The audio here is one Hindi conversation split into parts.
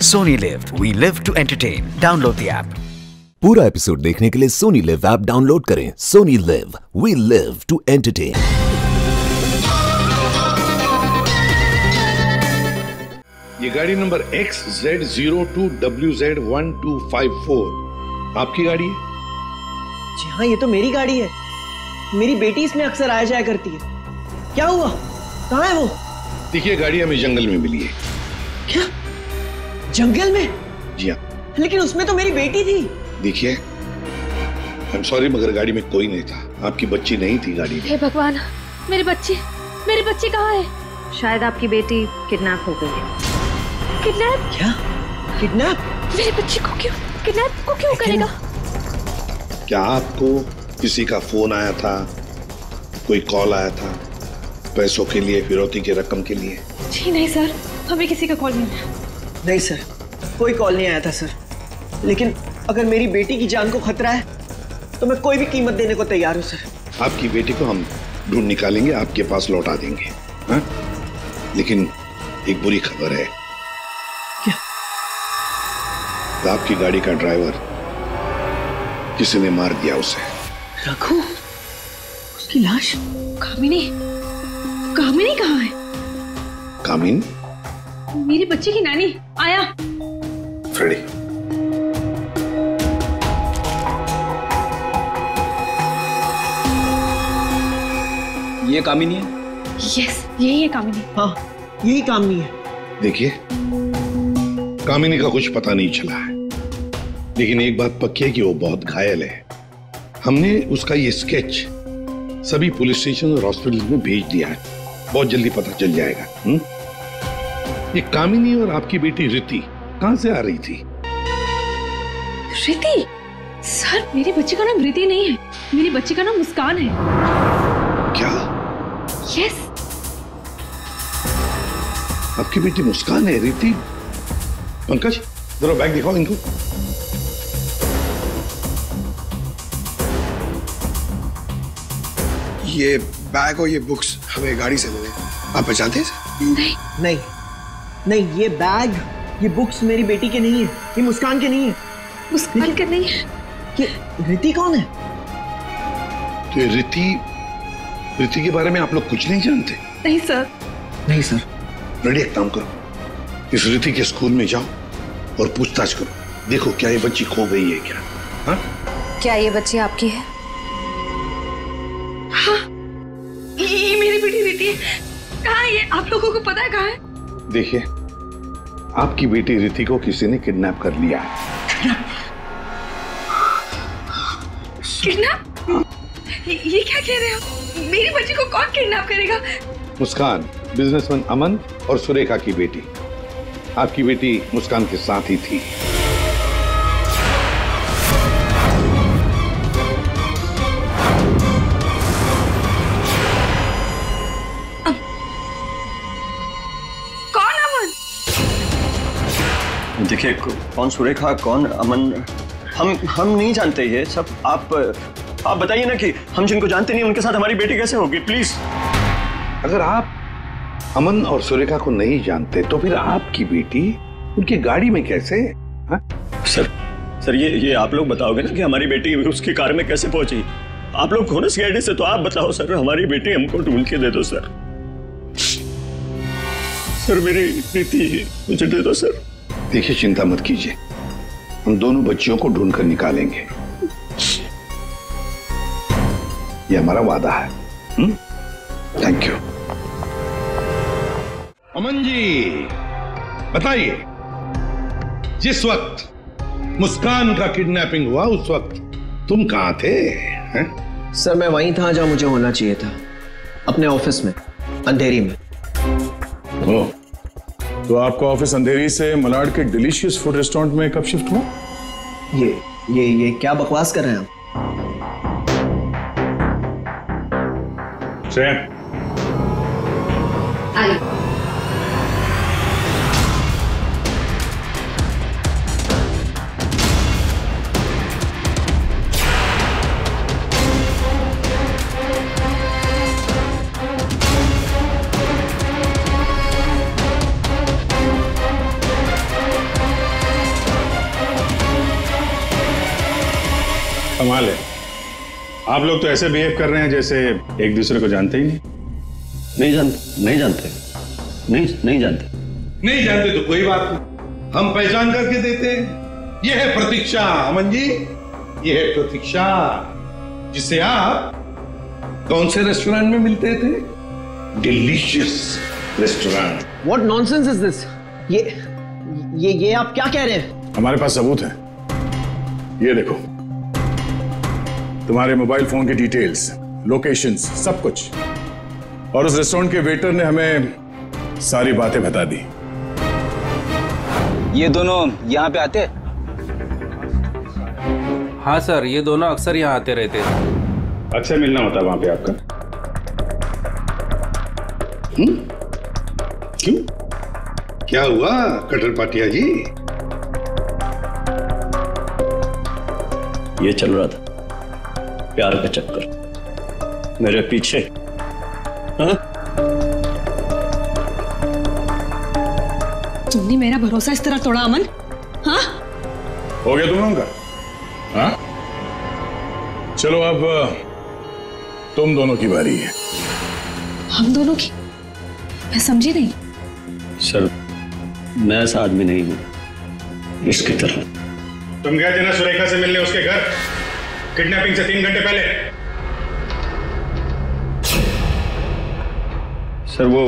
Sony Live. We live to entertain. Download the app. पूरा एपिसोड देखने के लिए सोनी लिव ऐप डाउनलोड करें। Sony LIV we live to entertain ये गाड़ी number X Z zero two W Z one two five four आपकी गाड़ी है? जी हाँ ये तो मेरी गाड़ी है। मेरी बेटी इसमें अक्सर आया जाया करती है। क्या हुआ? कहाँ है वो? देखिए गाड़ी हमें जंगल में मिली है। क्या? जंगल में? जी हाँ। लेकिन उसमें तो मेरी बेटी थी। देखिए आई एम सॉरी मगर गाड़ी में कोई नहीं था। आपकी बच्ची नहीं थी गाड़ी में। हे भगवान मेरी बच्ची मेरी बच्ची कहाँ है? शायद आपकी बेटी किडनैप हो गई है। किडनैप? क्या? किडनैप? मेरी बच्ची को क्यों? किडनैप को क्यों करेगा? क्या आपको किसी का फ़ोन आया था? कोई कॉल आया था? पैसों के लिए फिरौती की रकम के लिए? जी नहीं सर। हमें किसी का कॉल नहीं आया। नहीं सर। कोई कॉल नहीं आया था सर। लेकिन अगर मेरी बेटी की जान को खतरा है तो मैं कोई भी कीमत देने को तैयार हूँ सर। आपकी बेटी को हम ढूंढ निकालेंगे आपके पास लौटा देंगे हाँ? लेकिन एक बुरी खबर है। क्या? आपकी गाड़ी का ड्राइवर किसी ने मार दिया उसे। रघु उसकी लाश? कामिनी कामिनी कहाँ है? कामिन? मेरी बच्ची की नानी आया। फ्रेडी ये कामिनी है? यस यही है कामिनी। हाँ यही काम नहीं है। देखिए कामिनी का कुछ पता नहीं चला है। लेकिन एक बात पक्की है कि वो बहुत घायल है। हमने उसका ये स्केच सभी पुलिस स्टेशन और हॉस्पिटल में भेज दिया है। बहुत जल्दी पता चल जाएगा हुँ? ये कामिनी और आपकी बेटी रिति कहाँ से आ रही थी? रिति सर मेरी बच्ची का नाम रिति नहीं है। मेरी बच्ची का नाम मुस्कान है। क्या? यस आपकी बेटी मुस्कान है रिति पंकज जरा बैग दिखाओ इनको। ये बैग और ये बुक्स हमें गाड़ी से मिले आप पहचानते हैं नहीं नहीं नहीं ये बैग ये बुक्स मेरी बेटी के नहीं है ये मुस्कान के नहीं है। मुस्कान का नहीं? है ये रिति कौन है? तो ये रिति रिति के बारे में आप लोग कुछ नहीं जानते? नहीं सर। नहीं सर। रेडी एक काम करो। इस रिति के स्कूल में जाओ और पूछताछ करो। देखो क्या ये बच्ची खो गई है क्या? हाँ? क्या ये बच्ची आपकी है? ये ये मेरी बेटी रिति है। कहाँ है ये? आप लोगों को पता है कहाँ है? देखिए आपकी बेटी रिति को किसी ने किडनैप कर लिया है। किडनैप? ये, ये क्या कह रहे हो? मेरी बच्ची को कौन किडनैप करेगा? मुस्कान बिजनेसमैन अमन और सुरेखा की बेटी। आपकी बेटी मुस्कान के साथ ही थी। देखिए कौन सुरेखा कौन अमन हम हम नहीं जानते ये सब। आप आप बताइए ना कि हम जिनको जानते नहीं उनके साथ हमारी बेटी कैसे होगी प्लीज़ अगर आप अमन और सुरेखा को नहीं जानते तो फिर आपकी बेटी उनकी गाड़ी में कैसे? हाँ? सर सर ये ये आप लोग बताओगे ना कि हमारी बेटी उसकी कार में कैसे पहुँची? आप लोग हो ना सीआईडी से तो आप बताओ सर हमारी बेटी हमको ढूंढ के दे दो सर। सर मेरी प्रीति मुझे दे दो सर। देखिए चिंता मत कीजिए। हम दोनों बच्चियों को ढूंढ कर निकालेंगे। ये हमारा वादा है। थैंक यू अमन जी बताइए जिस वक्त मुस्कान का किडनैपिंग हुआ उस वक्त तुम कहाँ थे हैं? सर मैं वहीं था जहाँ मुझे होना चाहिए था। अपने ऑफ़िस में अंधेरी में। ओ, तो आपका ऑफ़िस अंधेरी से मलाड के डिलीशियस फ़ूड रेस्टोरेंट में कब शिफ्ट हुआ? ये ये ये क्या बकवास कर रहे हैं आप? कमाल है आप लोग तो ऐसे बिहेव कर रहे हैं जैसे एक दूसरे को जानते ही नहीं। नहीं जानते नहीं जानते। नहीं नहीं जानते। नहीं जानते तो कोई बात नहीं। हम पहचान करके देते हैं। ये है प्रतीक्षा अमन जी। ये है प्रतीक्षा जिसे आप कौन से रेस्टोरेंट में मिलते थे? Delicious restaurant what nonsense is this ये ये ये आप क्या कह रहे हैं? हमारे पास सबूत है। ये देखो। तुम्हारे मोबाइल फ़ोन की डिटेल्स लोकेशंस सब कुछ। और उस रेस्टोरेंट के वेटर ने हमें सारी बातें बता दी। ये दोनों यहाँ पे आते? हाँ सर ये दोनों अक्सर यहाँ आते रहते हैं। अक्सर मिलना होता है वहाँ पे आपका। हम्म? क्यों? क्या हुआ कटर पाटिया जी? ये चल रहा था। प्यार का चक्कर। मेरे पीछे। हाँ? तुमने मेरा भरोसा इस तरह तोड़ा अमन? हाँ? हो गया तुम लोगों का? हाँ? चलो अब तुम दोनों की बारी है। हम दोनों की? मैं समझी नहीं। सर मैं ऐसा आदमी नहीं हूँ। इसकी तरह। तुम गए थे ना सुरेखा से मिलने उसके घर? किडनैपिंग से तीन घंटे पहले। सर वो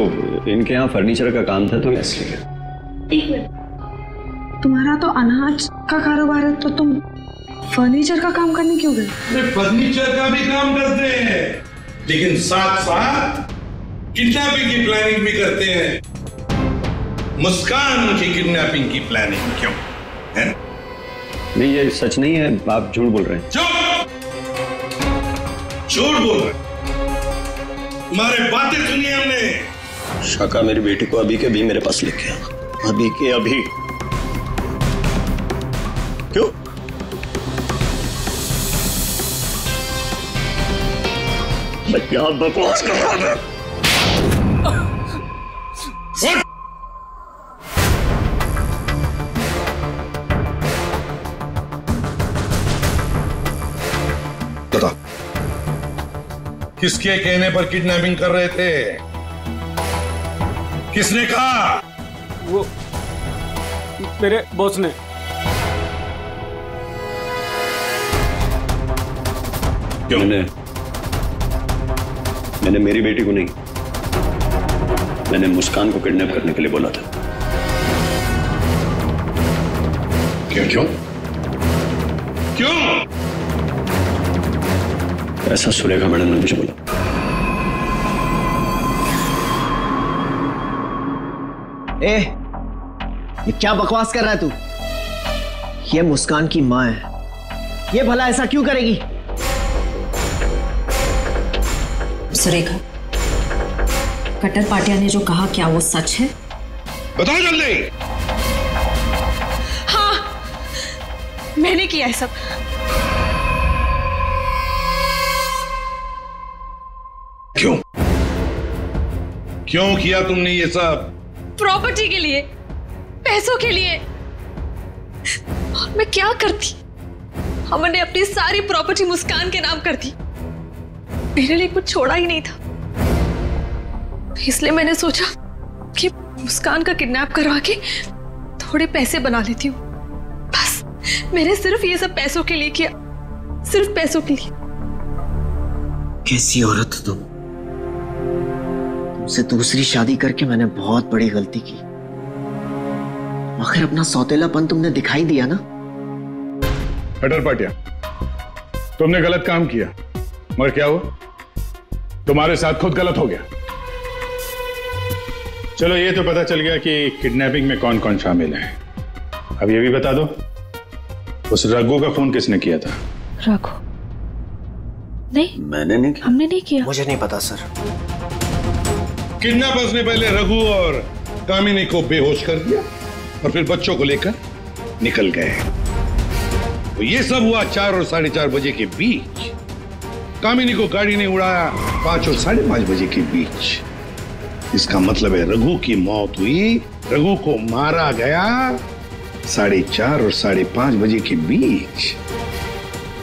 इनके यहाँ फर्नीचर का काम था तो इसलिए। एक मिनट। तुम्हारा तो अनाज का कारोबार है तो तुम फर्नीचर का काम करने क्यों गए? फर्नीचर का भी काम करते हैं लेकिन साथ साथ किडनैपिंग की प्लानिंग भी करते हैं। मुस्कान की किडनैपिंग की प्लानिंग क्यों? है? नहीं ये सच नहीं है आप झूठ बोल रहे हैं। झूठ बोल रहे मारे बातें सुनी हमने। शाखा मेरी बेटी को अभी के अभी मेरे पास लेके आ अभी के अभी। क्यों? मैं क्या बकवास कर रहा था। किसके कहने पर किडनैपिंग कर रहे थे? किसने कहा? वो मेरे बॉस ने। क्यों? मैंने मैंने मेरी बेटी को नहीं मैंने मुस्कान को किडनैप करने के लिए बोला था। क्यों? क्यों? क्यों? ऐसा सुरेखा मैडम ने मुझे बोला। ए ये क्या बकवास कर रहा है तू? ये मुस्कान की माँ है। ये भला ऐसा क्यों करेगी? सुरेखा कट्टर पाटिया ने जो कहा क्या वो सच है? बताओ जल्दी! हाँ मैंने किया है सब। क्यों किया तुमने ये सब? प्रॉपर्टी के लिए पैसों के लिए। और मैं क्या करती? हमन ने अपनी सारी प्रॉपर्टी मुस्कान के नाम कर दी। मेरे लिए कुछ छोड़ा ही नहीं था। इसलिए मैंने सोचा कि मुस्कान का किडनैप करवा के थोड़े पैसे बना लेती हूँ। बस मैंने सिर्फ़ ये सब पैसों के लिए किया। सिर्फ़ पैसों के लिए। कैसी औरत तुम? तुमसे दूसरी शादी करके मैंने बहुत बड़ी गलती की। आखिर अपना सौतेलापन तुमने दिखाई दिया ना? कटर पाटिया तुमने गलत काम किया। मगर क्या हुआ? तुम्हारे साथ खुद गलत हो गया। चलो ये तो पता चल गया कि किडनैपिंग में कौन कौन शामिल है। अब ये भी बता दो उस रघु का फ़ोन किसने किया था? रखो नहीं मैंने नहीं किया। हमने नहीं किया। मुझे नहीं पता सर। किडनैपर्स ने पहले रघु और कामिनी को बेहोश कर दिया और फिर बच्चों को लेकर निकल गए। तो ये सब हुआ चार और साढ़े चार बजे के बीच। कामिनी को गाड़ी ने उड़ाया पाँच और साढ़े पाँच बजे के बीच। इसका मतलब है रघु की मौत हुई, रघु को मारा गया साढ़े चार और साढ़े पाँच बजे के बीच।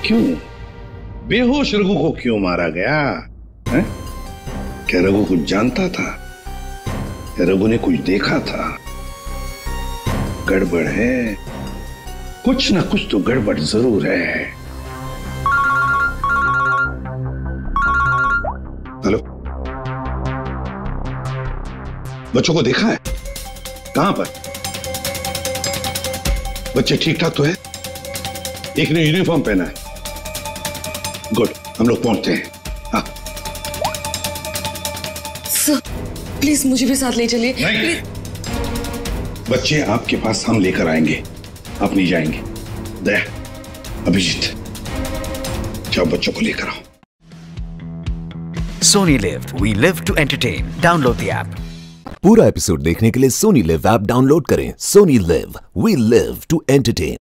क्यों? बेहोश रघु को क्यों मारा गया? है? क्या रघु कुछ जानता था? क्या रघु ने कुछ देखा था? गड़बड़ है? कुछ ना कुछ तो गड़बड़ ज़रूर है। हेलो? बच्चों को देखा है? कहाँ पर? बच्चे ठीक ठाक तो है? एक ने यूनिफॉर्म पहना है। गुड हम लोग पहुँचते हैं। हाँ। सर प्लीज़ मुझे भी साथ ले चलिए। बच्चे आपके पास हम लेकर आएँगे। आप नहीं जाएँगे। दया अभिजीत। जाओ बच्चों को लेकर आओ। Sony Live. We live to entertain. Download the app. पूरा एपिसोड देखने के लिए सोनी लिव ऐप डाउनलोड करें। Sony LIV we live to entertain